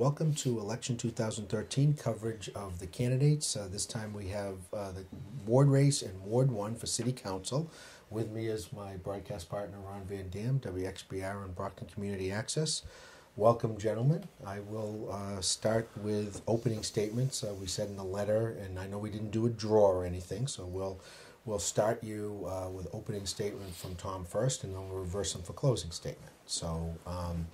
Welcome to election 2013 coverage of the candidates. Uh, this time we have uh, the ward race and Ward 1 for City Council. With me is my broadcast partner Ron Van Dam, WXBR and Brockton Community Access. Welcome, gentlemen. I will uh, start with opening statements. Uh, we said in the letter, and I know we didn't do a draw or anything, so we'll we'll start you uh, with opening statement from Tom first, and then we'll reverse them for closing statement. So, um,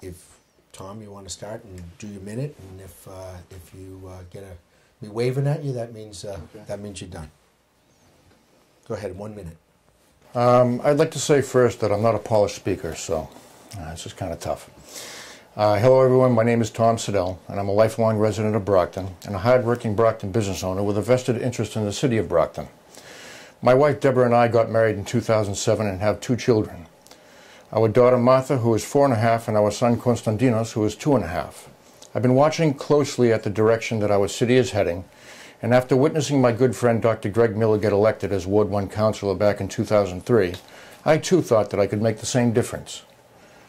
if Tom, you want to start and do your minute, and if uh, if you uh, get a me waving at you, that means uh, Okay. that means you're done. Go ahead, one minute. Um, I'd like to say first that I'm not a polished speaker, so uh, this is kind of tough. Uh, hello, everyone. My name is Tom Sedell, and I'm a lifelong resident of Brockton and a hardworking Brockton business owner with a vested interest in the city of Brockton. My wife Deborah and I got married in 2007 and have two children. Our daughter Martha, who is four and a half, and our son Konstantinos, who is two and a half. I've been watching closely at the direction that our city is heading, and after witnessing my good friend Dr. Greg Miller get elected as Ward 1 councilor back in 2003, I too thought that I could make the same difference.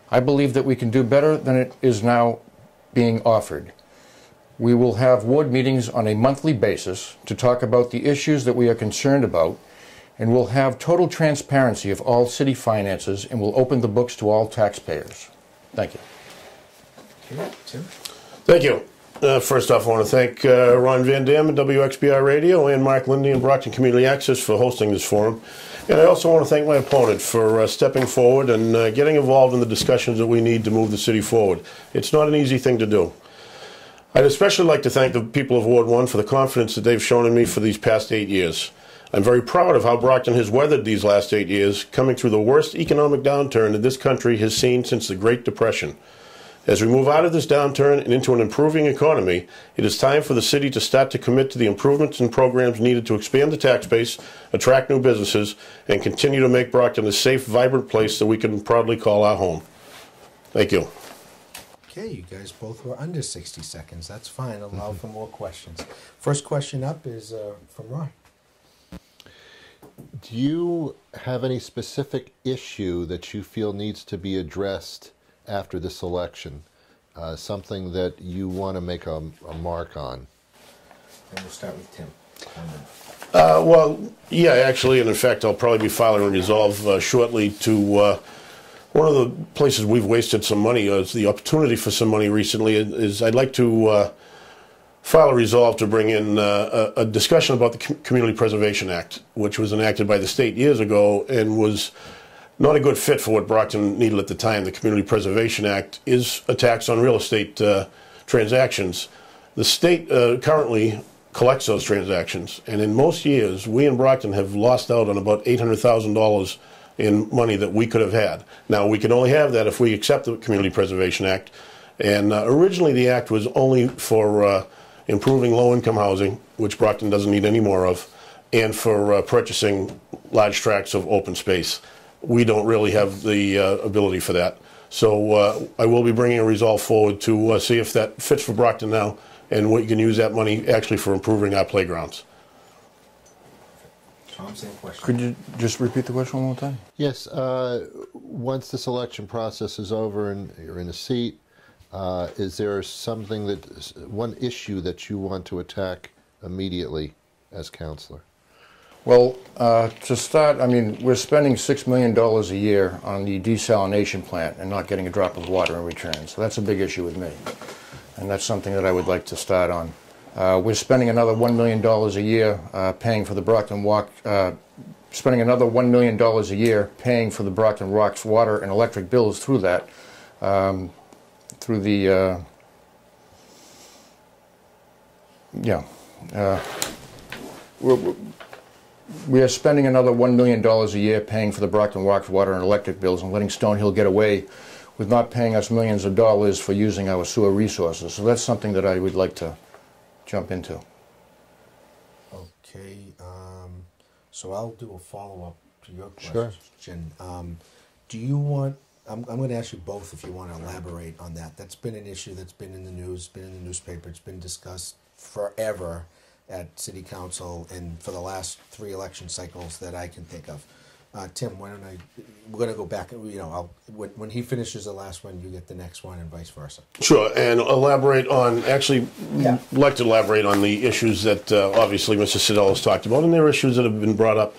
I believe that we can do better than it is now being offered. We will have ward meetings on a monthly basis to talk about the issues that we are concerned about, and we'll have total transparency of all city finances and we'll open the books to all taxpayers. Thank you. Okay, Tim. Thank you. Uh, first off, I want to thank uh, Ron Van Dam and WXBR Radio and Mark Linde and Brockton Community Access for hosting this forum. And I also want to thank my opponent for uh, stepping forward and uh, getting involved in the discussions that we need to move the city forward. It's not an easy thing to do. I'd especially like to thank the people of Ward 1 for the confidence that they've shown in me for these past eight years. I'm very proud of how Brockton has weathered these last eight years, coming through the worst economic downturn that this country has seen since the Great Depression. As we move out of this downturn and into an improving economy, it is time for the city to start to commit to the improvements and programs needed to expand the tax base, attract new businesses, and continue to make Brockton a safe, vibrant place that we can proudly call our home. Thank you. Okay, you guys both were under 60 seconds. That's fine. Allow for more questions. First question up is uh, from Ron. Do you have any specific issue that you feel needs to be addressed after this election? Uh, something that you want to make a, a mark on? And we'll start with Tim. Uh, well, yeah, actually, and in fact, I'll probably be filing a resolve uh, shortly to. Uh, one of the places we've wasted some money uh, is the opportunity for some money recently. Is I'd like to uh, file a resolve to bring in uh, a, discussion about the Com- Community Preservation Act, which was enacted by the state years ago and was not a good fit for what Brockton needed at the time. The Community Preservation Act is a tax on real estate uh, transactions. The state uh, currently collects those transactions, and in most years, we in Brockton have lost out on about eight hundred thousand dollars in money that we could have had. Now we can only have that if we accept the Community Preservation Act, and uh, originally the act was only for uh, improving low-income housing, which Brockton doesn't need any more of, and for uh, purchasing large tracts of open space. We don't really have the uh, ability for that. So uh, I will be bringing a resolve forward to uh, see if that fits for Brockton now and what you can use that money actually for improving our playgrounds. Tom, same question. Could you just repeat the question one more time? Yes, uh, once this election process is over and you're in a seat, uh, is there something that, one issue that you want to attack immediately as councilor? Well, uh, to start, I mean, we're spending $6 million a year on the desalination plant and not getting a drop of water in return. So that's a big issue with me. And that's something that I would like to start on. Uh, we're spending another $1 million a year uh, paying for the Brockton Walk, uh, spending another $1 million a year paying for the Brockton Rocks water and electric bills through that, um, through the, uh, yeah. Uh, we're, we're- spending another $1 million a year paying for the Brockton water and electric bills and letting Stonehill get away with not paying us millions of dollars for using our sewer resources. So that's something that I would like to jump into. Okay, um, so I'll do a follow-up to your Sure. question. Um, do you want, I'm, I'm gonna ask you both if you wanna elaborate on that. That's been an issue that's been in the news, been in the newspaper, it's been discussed forever at city council and for the last three election cycles that I can think of. Uh, Tim, why don't I? We're gonna go back. You know, I'll when, when he finishes the last one, you get the next one, and vice versa. Sure, and elaborate on, actually, Yeah. like to elaborate on the issues that uh, obviously Mr. Sedell has talked about, and there are issues that have been brought up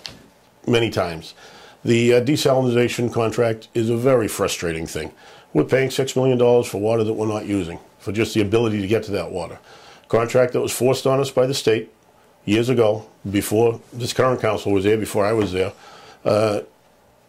many times. The uh, desalinization contract is a very frustrating thing. We're paying $6 million for water that we're not using, for just the ability to get to that water. Contract that was forced on us by the state years ago, before this current council was there, before I was there. Uh,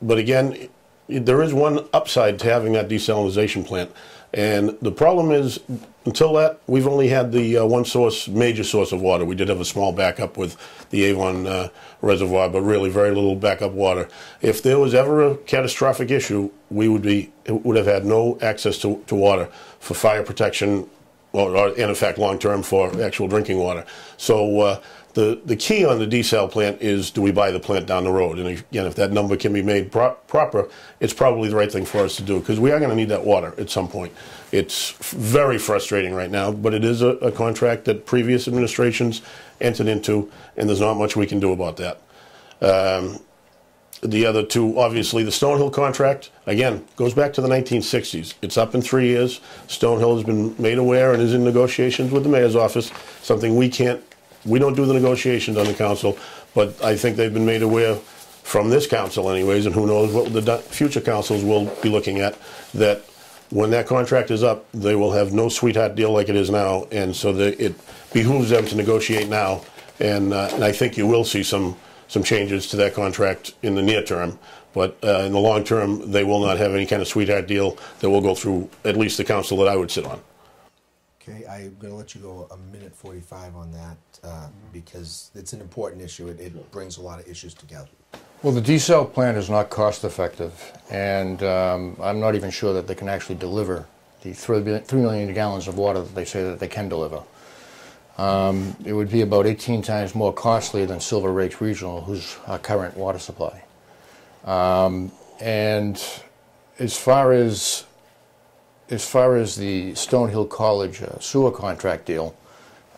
but again, there is one upside to having that desalinization plant. And the problem is, until that, we've only had the uh, one source, major source of water. We did have a small backup with the Avon uh, Reservoir, but really very little backup water. If there was ever a catastrophic issue, we would be would have had no access to, to water for fire protection, or, or in effect, long term for actual drinking water. So uh, the the key on the desal plant is do we buy the plant down the road? And again, if that number can be made pro- proper, it's probably the right thing for us to do because we are going to need that water at some point. It's very frustrating right now, but it is a, a contract that previous administrations entered into, and there's not much we can do about that. Um, the other two, obviously, the Stonehill contract, again, goes back to the 1960s. It's up in three years. Stonehill has been made aware and is in negotiations with the mayor's office, something we can't, we don't do the negotiations on the council, but I think they've been made aware from this council anyways, and who knows what the future councils will be looking at, that when that contract is up, they will have no sweetheart deal like it is now, and so that it behooves them to negotiate now. And, uh, and I think you will see some, some changes to that contract in the near term. But uh, in the long term, they will not have any kind of sweetheart deal that will go through at least the council that I would sit on. Okay, I'm gonna let you go a minute forty-five on that uh, because it's an important issue. It, it brings a lot of issues together. Well, the desal plant is not cost effective, and um, I'm not even sure that they can actually deliver the three 3 million gallons of water that they say that they can deliver. Um, it would be about 18 times more costly than Silver Lakes Regional, who's our current water supply. Um, and as far as as far as the Stonehill College uh, sewer contract deal,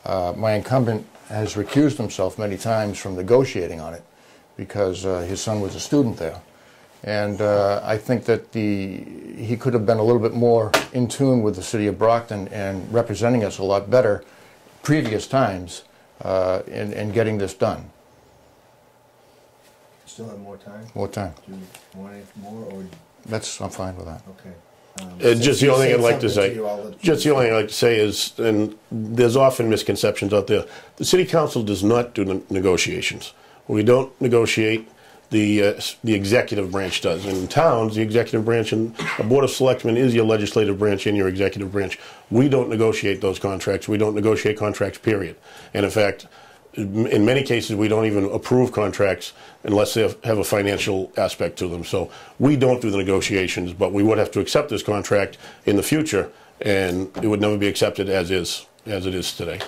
uh, my incumbent has recused himself many times from negotiating on it because uh, his son was a student there. And uh, I think that the he could have been a little bit more in tune with the city of Brockton and representing us a lot better previous times uh, in, in getting this done. Still have more time? More time. Do you want any more or, That's I'm fine with that. okay. Um, Uh, just the only thing I'd like to say, I'll just the only thing I'd like to say is, and there's often misconceptions out there. The city council does not do ne- negotiations. We don't negotiate. The uh, the executive branch does. In towns, the executive branch and a board of selectmen is your legislative branch and your executive branch. We don't negotiate those contracts. We don't negotiate contracts. Period. And in fact, in many cases, we don't even approve contracts unless they have- a financial aspect to them. So we don't do the negotiations, but we would have to accept this contract in the future, and it would never be accepted as is, as it is today.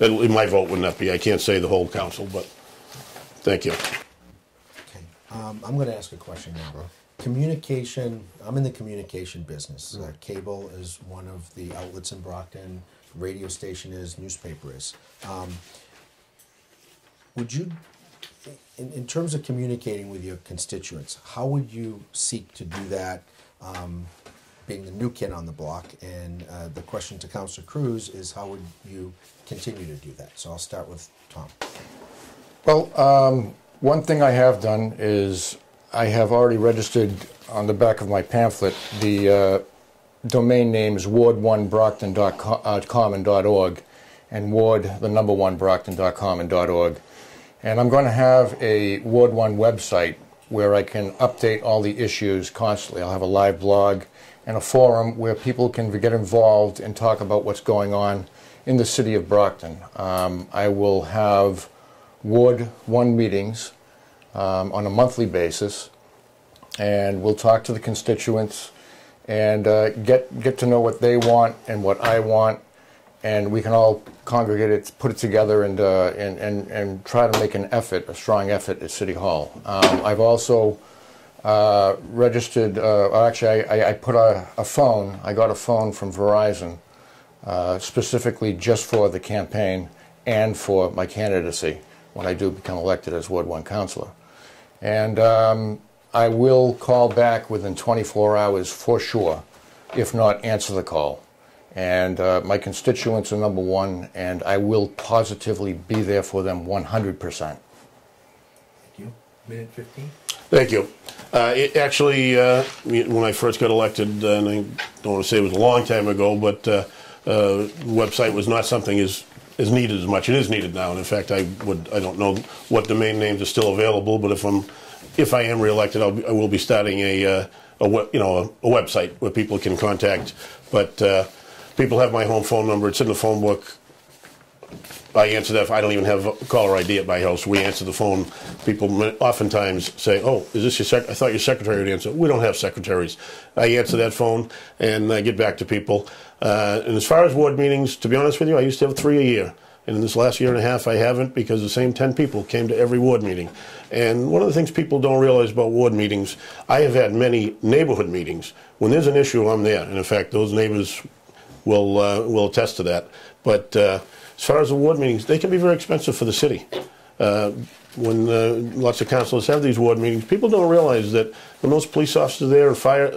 And My vote would not be. I can't say the whole council, but thank you. Okay, um, I'm gonna ask a question now. Communication, I'm in the communication business. Uh, cable is one of the outlets in Brockton, radio station is, newspaper is. Um, would you, in, in terms of communicating with your constituents, how would you seek to do that? Um, being the new kid on the block, and uh, the question to Councilor Cruise is how would you continue to do that? So I'll start with Tom. Well, um, one thing I have done is I have already registered on the back of my pamphlet the uh, domain names ward1brockton.com and .org and ward the number one brockton.com and .org. And I'm going to have a Ward 1 website where I can update all the issues constantly. I'll have a live blog and a forum where people can get involved and talk about what's going on in the city of Brockton. Um, I will have Ward 1 meetings um, on a monthly basis, and we'll talk to the constituents and uh, get, get to know what they want and what I want, and we can all congregate it, put it together, and, uh, and, and, and try to make an effort, a strong effort at City Hall. Um, I've also uh, registered, uh, actually, I, I- put a, a phone, I got a phone from Verizon uh, specifically just for the campaign and for my candidacy when I do become elected as Ward 1 councilor. And um, I will call back within 24 hours for sure. If not, answer the call. And uh, my constituents are number one, and I will positively be there for them 100%. Thank you. Minute 15. Thank you. Uh, it actually, uh, when I first got elected, and I don't want to say it was a long time ago, but uh, uh, website was not something as as needed as much. It is needed now, and in fact, I would I don't know what domain names are still available, but if I'm if I am reelected, I'll be, I will be starting a uh, a web, you know a, a, website where people can contact. But uh, people have my home phone number. It's in the phone book. I answer that. I don't even have a caller ID at my house. We answer the phone. People oftentimes say, "Oh, is this your sec?" I thought your secretary would answer. We don't have secretaries. I answer that phone and I get back to people. Uh, and as far as ward meetings, to be honest with you, I used to have three a year. And in this last year and a half, I haven't because the same 10 people came to every ward meeting. And one of the things people don't realize about ward meetings, I have had many neighborhood meetings. When there's an issue, I'm there. And in fact, those neighbors will, uh, will attest to that. But uh, as far as the ward meetings, they can be very expensive for the city. Uh, when uh, lots of councilors have these ward meetings, people don't realize that when those police officers there and fire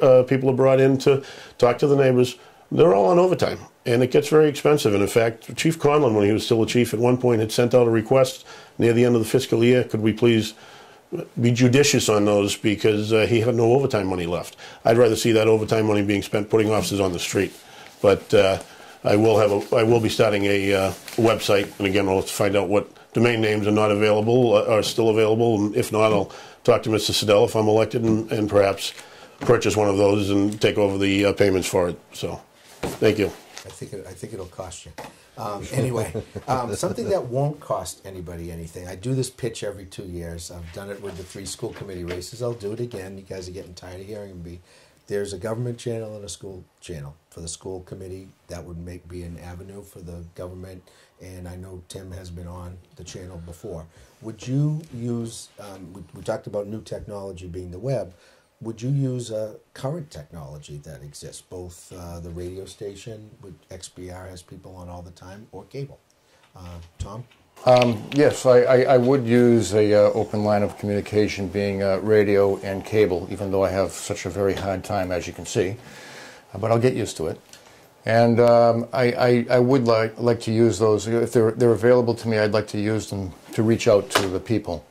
uh, people are brought in to talk to the neighbors, they're all on overtime, and it gets very expensive. And in fact, Chief Conlon, when he was still a chief, at one point had sent out a request near the end of the fiscal year, could we please be judicious on those because uh, he had no overtime money left. I'd rather see that overtime money being spent putting officers on the street. But uh, I will have a, I will be starting a uh, website, and again, we'll find out what domain names are not available, uh, are still available, and if not, I'll talk to Mr. Sedell if I'm elected, and, and perhaps purchase one of those and take over the uh, payments for it. So, thank you. I think it, I think it'll cost you. Um, anyway, um, something that won't cost anybody anything. I do this pitch every two years. I've done it with the three school committee races. I'll do it again. You guys are getting tired of hearing me. There's a government channel and a school channel for the school committee. That would make be an avenue for the government. And I know Tim has been on the channel before. Would you use? Um, we, we talked about new technology being the web would you use uh, current technology that exists, both uh, the radio station, which XBR has people on all the time, or cable? Uh, Tom? Um, yes, I, I, I, would use a uh, open line of communication being uh, radio and cable, even though I have such a very hard time, as you can see. Uh, but I'll get used to it. And um, I, I, would like, like to use those, if they're, they're available to me, I'd like to use them to reach out to the people.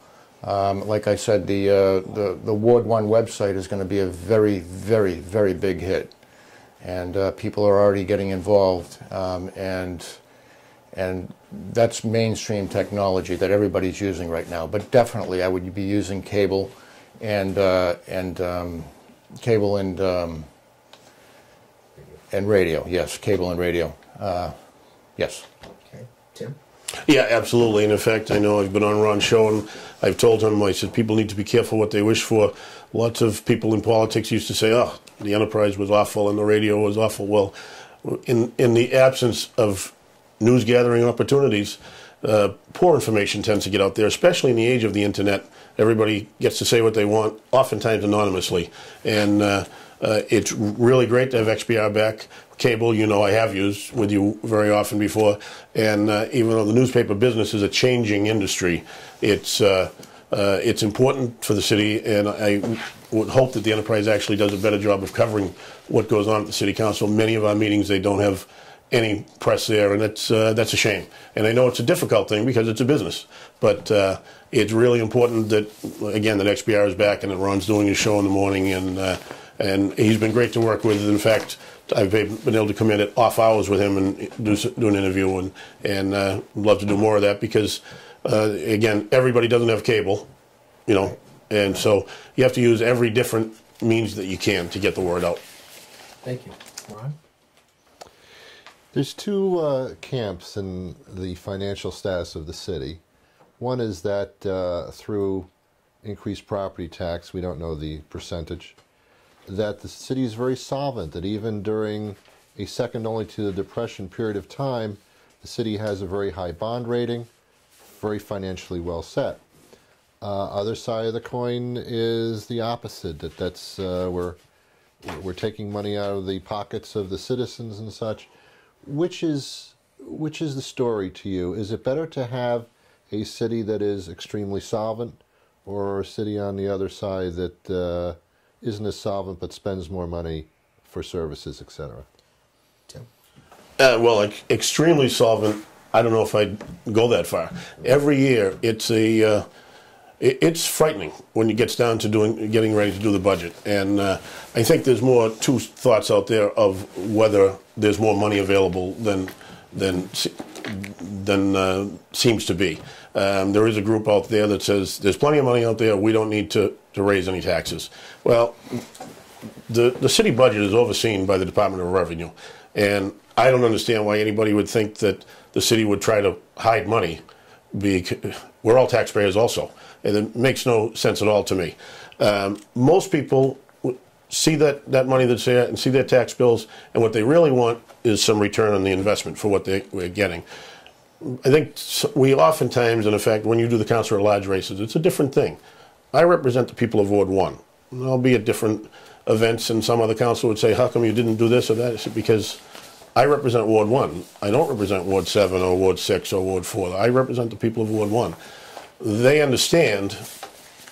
Um, like I said, the, uh, the, the Ward 1 website is going to be a very, very, very big hit. And uh, people are already getting involved. Um, and, and that's mainstream technology that everybody's using right now. But definitely, I would be using cable and, uh, and um, cable and, um, and radio. Yes, cable and radio. Uh, yes. Okay. Tim? Yeah, absolutely. And in fact, I know I've been on Ron's show and I've told him, I said, people need to be careful what they wish for. Lots of people in politics used to say, oh, the enterprise was awful and the radio was awful. Well, in, in the absence of news gathering opportunities, uh, poor information tends to get out there, especially in the age of the internet. Everybody gets to say what they want, oftentimes anonymously. And uh, uh, it's really great to have XBR back cable, you know I have used with you very often before. And uh, even though the newspaper business is a changing industry, it's uh, uh, it's important for the city, and I would hope that the enterprise actually does a better job of covering what goes on at the city council. Many of our meetings they don't have any press there, and that's uh, that's a shame. And I know it's a difficult thing because it's a business, but uh, it's really important that again that XBR is back and that Ron's doing his show in the morning, and uh, and he's been great to work with. In fact, I've been able to come in at off hours with him and do, do an interview, and and uh, love to do more of that because uh, again, everybody doesn't have cable, you know, and so you have to use every different means that you can to get the word out. Thank you, Ron. There's two uh, camps in the financial status of the city. One is that uh, through increased property tax, we don't know the percentage that the city is very solvent, that even during a second only to the Depression period of time, the city has a very high bond rating, very financially well set. Uh, other side of the coin is the opposite, that that's uh, we're, we're taking money out of the pockets of the citizens and such. Which is, which is the story to you? Is it better to have a city that is extremely solvent or a city on the other side that uh, isn't as solvent but spends more money for services, etc.? Uh, well, ex- extremely solvent. I don't know if I'd go that far. Every year, it's a uh, it, it's frightening when it gets down to doing getting ready to do the budget. And uh, I think there's more two thoughts out there of whether there's more money available than than than uh, seems to be. Um, there is a group out there that says there's plenty of money out there. We don't need to, to raise any taxes. Well, the, the city budget is overseen by the Department of Revenue. And I don't understand why anybody would think that the city would try to hide money. We're all taxpayers also. And it makes no sense at all to me. Um, most people see that, that money that's there and see their tax bills, and what they really want is some return on the investment for what they, we're getting. I think we oftentimes, in effect, when you do the council at large races, it's a different thing. I represent the people of Ward 1. I'll be at different events, and some other council would say, How come you didn't do this or that? I said, Because I represent Ward 1. I don't represent Ward 7 or Ward 6 or Ward 4. I represent the people of Ward 1. They understand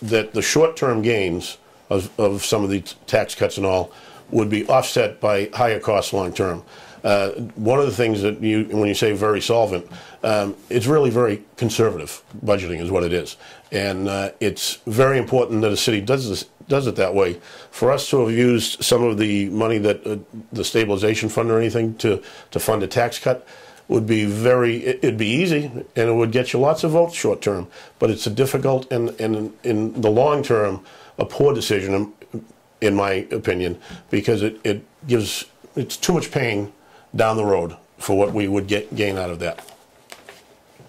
that the short term gains of, of some of the tax cuts and all would be offset by higher costs long term. Uh, one of the things that you, when you say very solvent, um, it's really very conservative budgeting, is what it is. And uh, it's very important that a city does this, does it that way. For us to have used some of the money that uh, the stabilization fund or anything to, to fund a tax cut would be very it- it'd be easy and it would get you lots of votes short term but it's a difficult and, and in the long term a poor decision in, in my opinion because it, it gives it's too much pain down the road for what we would get gain out of that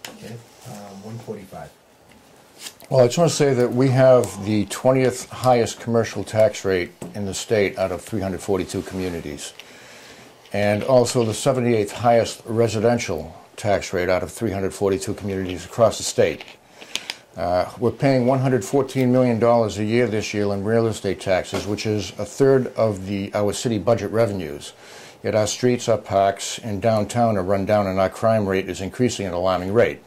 Okay, um, one forty-five. Well, I just want to say that we have the 20th highest commercial tax rate in the state out of 342 communities, and also the 78th highest residential tax rate out of 342 communities across the state. Uh, we're paying $114 million a year this year in real estate taxes, which is a third of the our city budget revenues. Yet our streets, our parks, and downtown are run down, and our crime rate is increasing at an alarming rate.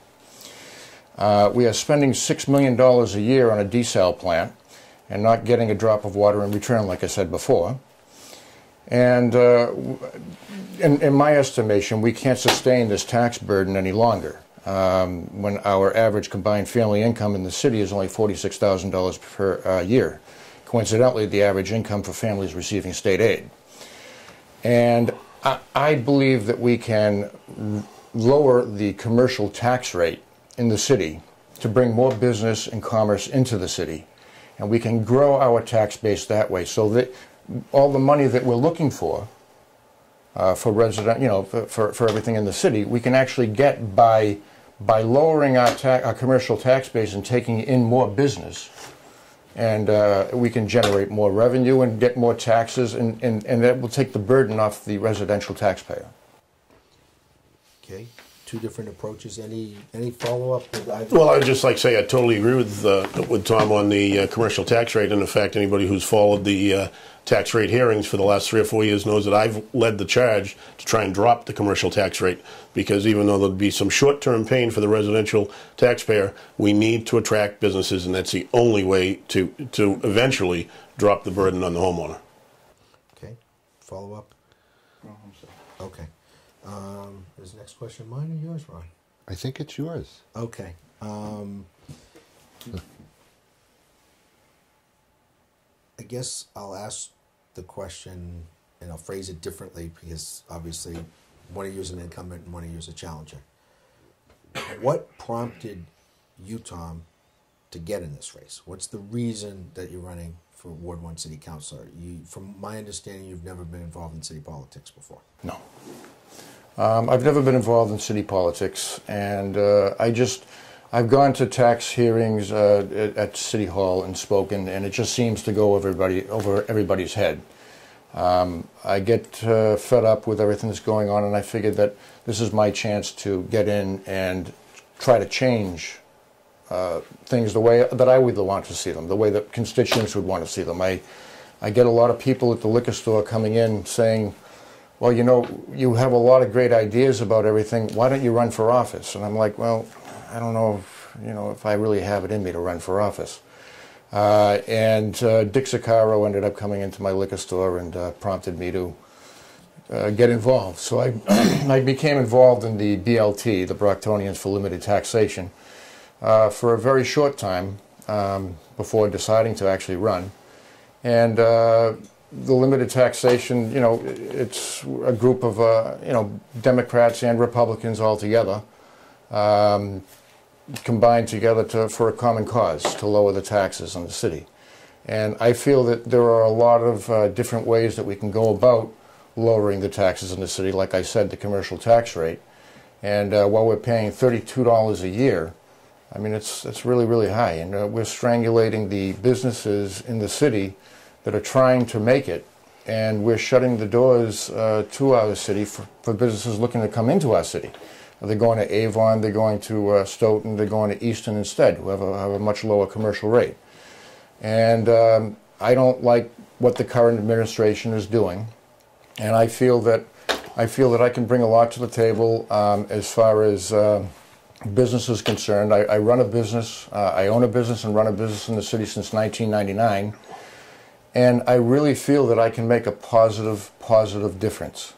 Uh, we are spending $6 million a year on a desal plant and not getting a drop of water in return, like I said before. And uh, in, in my estimation, we can't sustain this tax burden any longer. Um, when our average combined family income in the city is only $46,000 per uh, year. Coincidentally, the average income for families receiving state aid. And I, I believe that we can lower the commercial tax rate in the city to bring more business and commerce into the city. And we can grow our tax base that way so that all the money that we're looking for uh, for resident, you know, for, for, for everything in the city, we can actually get by by lowering our, ta- our commercial tax base and taking in more business and uh, we can generate more revenue and get more taxes, and, and, and that will take the burden off the residential taxpayer. Okay, two different approaches. Any, any follow-up? Well, I would just like to say I totally agree with uh, with Tom on the uh, commercial tax rate. And in fact, anybody who's followed the uh, tax rate hearings for the last three or four years knows that I've led the charge to try and drop the commercial tax rate because even though there'll be some short-term pain for the residential taxpayer, we need to attract businesses, and that's the only way to to eventually drop the burden on the homeowner. Okay, follow-up? Okay. Um, is the next question mine or yours, Ron? I think it's yours. Okay. Um, I guess I'll ask the question and I'll phrase it differently because obviously one of you is an incumbent and one of you is a challenger. What prompted you, Tom, to get in this race? What's the reason that you're running for Ward One City Councilor? You, from my understanding, you've never been involved in city politics before. No. Um, I've never been involved in city politics, and uh, I just, I've gone to tax hearings uh, at, City Hall and spoken, and it just seems to go over everybody over everybody's head. Um, I get uh, fed up with everything that's going on, and I figured that this is my chance to get in and try to change uh, things the way that I would want to see them, the way that constituents would want to see them. I, I get a lot of people at the liquor store coming in saying, well, you know, you have a lot of great ideas about everything. Why don't you run for office? And I'm like, well, I don't know if, you know, if I really have it in me to run for office. Uh, and uh, Dick Sicaro ended up coming into my liquor store and uh, prompted me to uh, get involved. So I, I became involved in the BLT, the Brocktonians for Limited Taxation, uh, for a very short time um, before deciding to actually run. And uh, the limited taxation, you know, it's a group of, you know, Democrats and Republicans all together, um, combined together to, for a common cause to lower the taxes on the city. And I feel that there are a lot of uh, different ways that we can go about lowering the taxes in the city. Like I said, the commercial tax rate. And uh, while we're paying $32 a year, I mean, it's, it's really, really high. And uh, we're strangulating the businesses in the city that are trying to make it. And we're shutting the doors uh, to our city for, for businesses looking to come into our city. They're going to Avon, they're going to uh, Stoughton, they're going to Easton instead, who have a, have a much lower commercial rate. And um, I don't like what the current administration is doing. And I feel that I feel that I can bring a lot to the table um, as far as uh, business is concerned. I, I run a business, uh, I own a business and run a business in the city since 1999. And I really feel that I can make a positive, positive difference.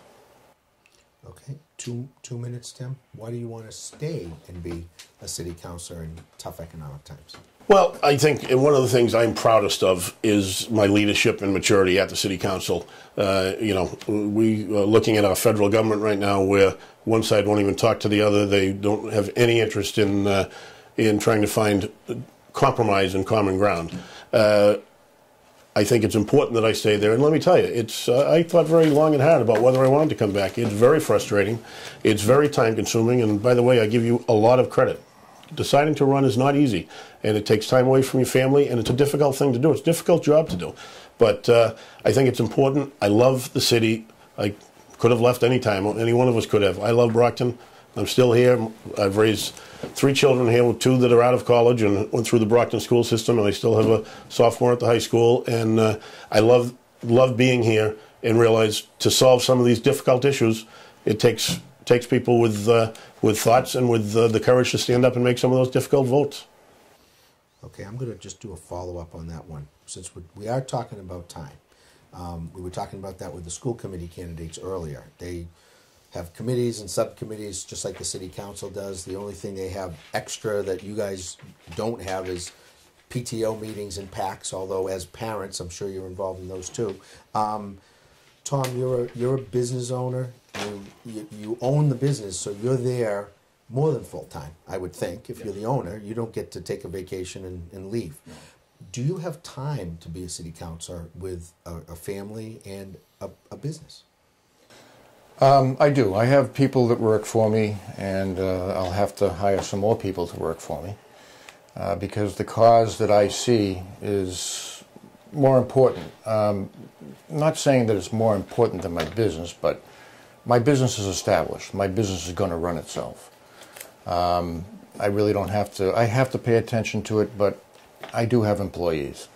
Okay, two, two minutes, Tim. Why do you want to stay and be a city councilor in tough economic times? Well, I think one of the things I'm proudest of is my leadership and maturity at the city council. Uh, you know, we are looking at our federal government right now, where one side won't even talk to the other. They don't have any interest in uh, in trying to find compromise and common ground. Uh, I think it's important that I stay there. And let me tell you, it's uh, I thought very long and hard about whether I wanted to come back. It's very frustrating. It's very time consuming. And by the way, I give you a lot of credit. Deciding to run is not easy, and it takes time away from your family, and it's a difficult thing to do. It's a difficult job to do. But uh, I think it's important. I love the city. I could have left any time. Any one of us could have. I love Brockton. I'm still here. I've raised three children here, with two that are out of college and went through the Brockton school system, and I still have a sophomore at the high school. And uh, I love love being here and realize to solve some of these difficult issues, it takes takes people with uh, with thoughts and with uh, the courage to stand up and make some of those difficult votes. Okay, I'm going to just do a follow up on that one since we, we are talking about time. Um, we were talking about that with the school committee candidates earlier. They have committees and subcommittees just like the city council does. The only thing they have extra that you guys don't have is PTO meetings and PACs, although as parents, I'm sure you're involved in those too. Um, Tom, you're a, you're a business owner. You, you, you own the business, so you're there more than full time, I would think. If you're the owner, you don't get to take a vacation and, and leave. Do you have time to be a city councilor with a, a family and a, a business? Um, I do. I have people that work for me, and uh, I'll have to hire some more people to work for me uh, because the cause that I see is more important. Um, not saying that it's more important than my business, but my business is established. My business is going to run itself. Um, I really don't have to. I have to pay attention to it, but I do have employees,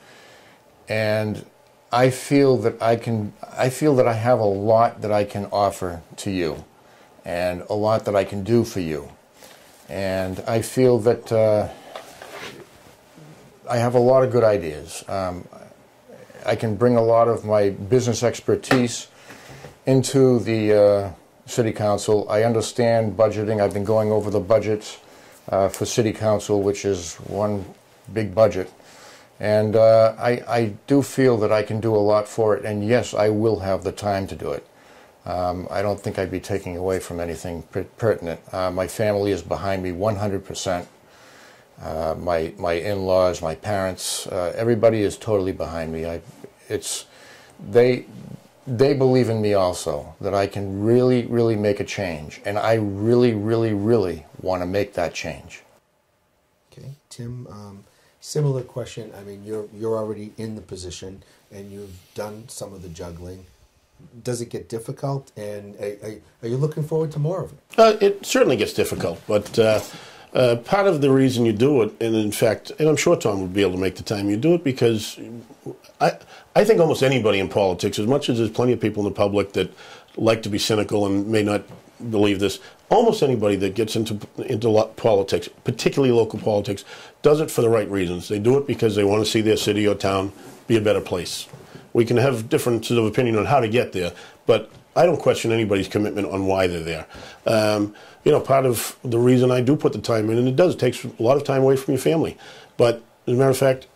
and I feel that I can. I feel that I have a lot that I can offer to you, and a lot that I can do for you, and I feel that uh, I have a lot of good ideas. Um, I can bring a lot of my business expertise into the uh, city council. I understand budgeting. I've been going over the budgets uh, for city council, which is one big budget. And uh, I, I do feel that I can do a lot for it. And yes, I will have the time to do it. Um, I don't think I'd be taking away from anything per- pertinent. Uh, my family is behind me 100%. Uh, my my in-laws, my parents, uh, everybody is totally behind me. I, it's they they believe in me also that I can really really make a change, and I really really really want to make that change. Okay, Tim. Um, similar question. I mean, you're you're already in the position, and you've done some of the juggling. Does it get difficult? And are, are, you looking forward to more of it? Uh, it certainly gets difficult, but uh, uh, part of the reason you do it, and in fact, and I'm sure Tom would be able to make the time, you do it because I, I think almost anybody in politics, as much as there's plenty of people in the public that like to be cynical and may not believe this. Almost anybody that gets into into politics, particularly local politics, does it for the right reasons. They do it because they want to see their city or town be a better place. We can have differences of opinion on how to get there, but I don't question anybody's commitment on why they're there. Um, you know, part of the reason I do put the time in, and it does, it takes a lot of time away from your family. But as a matter of fact,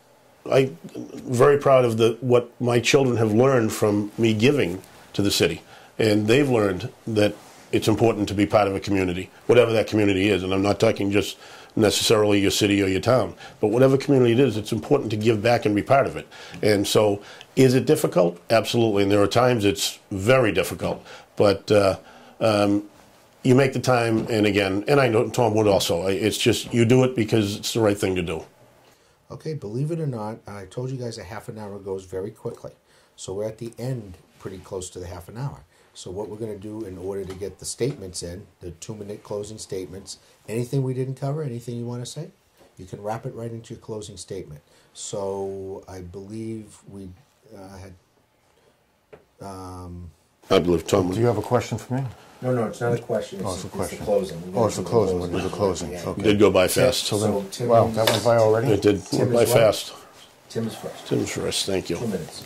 I'm very proud of the what my children have learned from me giving to the city, and they've learned that it's important to be part of a community, whatever that community is. And I'm not talking just necessarily your city or your town, but whatever community it is, it's important to give back and be part of it. And so, is it difficult? Absolutely, and there are times it's very difficult, but. Uh, um, you make the time, and again, and I know Tom would also. It's just you do it because it's the right thing to do. Okay, believe it or not, I told you guys a half an hour goes very quickly. So we're at the end, pretty close to the half an hour. So what we're going to do in order to get the statements in, the two-minute closing statements, anything we didn't cover, anything you want to say, you can wrap it right into your closing statement. So I believe we uh, had. Um, I believe Tom. Do you have a question for me? no, no, it's not a question. It's, Oh, it's a the question. closing. Oh, it's the closing. We'll do the closing. Yeah. Okay. did go by fast. So So then, Tim wow, that went by already? It did Tim go by what? fast. Tim is first. Tim's first. Thank you. Two minutes.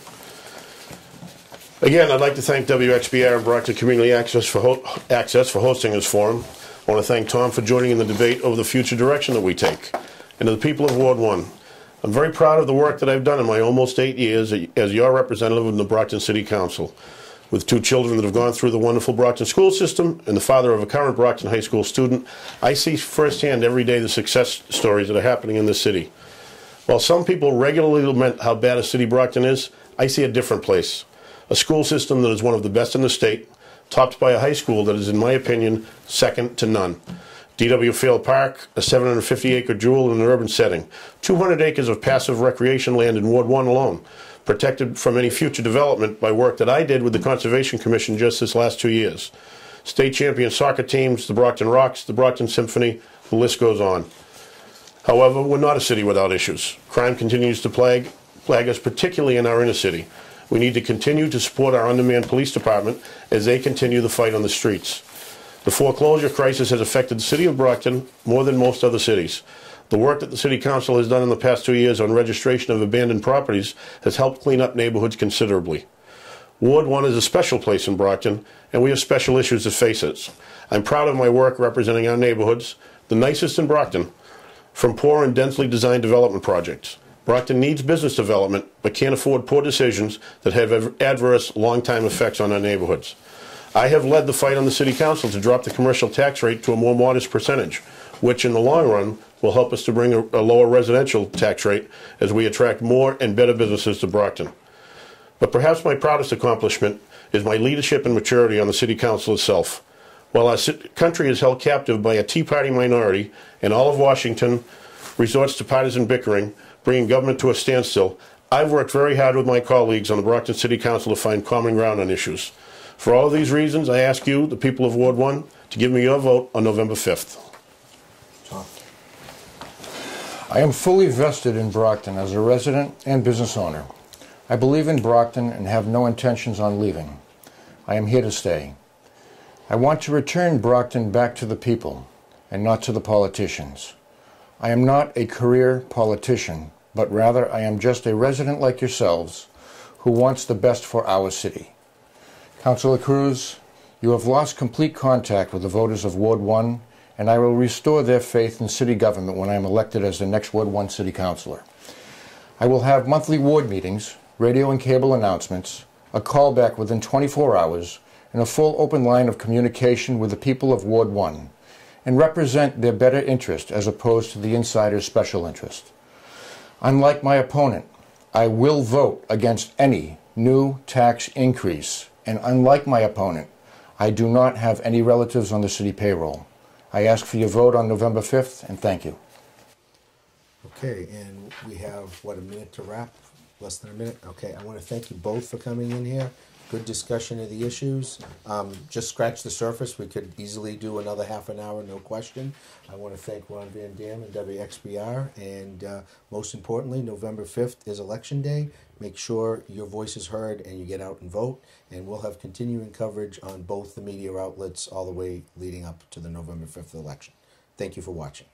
Again, I'd like to thank WXBR and Brockton Community Access for Access for hosting this forum. I want to thank Tom for joining in the debate over the future direction that we take. And to the people of Ward 1, I'm very proud of the work that I've done in my almost eight years as your representative in the Brockton City Council. With two children that have gone through the wonderful Brockton school system and the father of a current Brockton High School student, I see firsthand every day the success stories that are happening in this city. While some people regularly lament how bad a city Brockton is, I see a different place. A school system that is one of the best in the state, topped by a high school that is, in my opinion, second to none. D.W. Field Park, a 750 acre jewel in an urban setting, 200 acres of passive recreation land in Ward 1 alone, protected from any future development by work that I did with the Conservation Commission just this last two years. State champion soccer teams, the Brockton Rocks, the Brockton Symphony, the list goes on. However, we're not a city without issues. Crime continues to plague, plague us, particularly in our inner city. We need to continue to support our undermanned police department as they continue the fight on the streets. The foreclosure crisis has affected the city of Brockton more than most other cities. The work that the City Council has done in the past two years on registration of abandoned properties has helped clean up neighborhoods considerably. Ward 1 is a special place in Brockton, and we have special issues to face it. I'm proud of my work representing our neighborhoods, the nicest in Brockton, from poor and densely designed development projects. Brockton needs business development, but can't afford poor decisions that have adverse long-time effects on our neighborhoods. I have led the fight on the City Council to drop the commercial tax rate to a more modest percentage, which in the long run will help us to bring a, a lower residential tax rate as we attract more and better businesses to Brockton. But perhaps my proudest accomplishment is my leadership and maturity on the City Council itself. While our country is held captive by a Tea Party minority and all of Washington resorts to partisan bickering, bringing government to a standstill, I've worked very hard with my colleagues on the Brockton City Council to find common ground on issues. For all these reasons, I ask you, the people of Ward 1, to give me your vote on November 5th. I am fully vested in Brockton as a resident and business owner. I believe in Brockton and have no intentions on leaving. I am here to stay. I want to return Brockton back to the people and not to the politicians. I am not a career politician, but rather I am just a resident like yourselves who wants the best for our city. Councilor Cruise, you have lost complete contact with the voters of Ward 1, and I will restore their faith in city government when I am elected as the next Ward 1 city councilor. I will have monthly ward meetings, radio and cable announcements, a callback within 24 hours, and a full open line of communication with the people of Ward 1, and represent their better interest as opposed to the insider's special interest. Unlike my opponent, I will vote against any new tax increase, and unlike my opponent, I do not have any relatives on the city payroll. I ask for your vote on November 5th, and thank you. Okay, and we have, what, a minute to wrap? Less than a minute? Okay, I want to thank you both for coming in here. Good discussion of the issues. Um, just scratch the surface. We could easily do another half an hour, no question. I want to thank Ron Van Dam and WXBR. And uh, most importantly, November 5th is Election Day. Make sure your voice is heard and you get out and vote. And we'll have continuing coverage on both the media outlets all the way leading up to the November 5th election. Thank you for watching.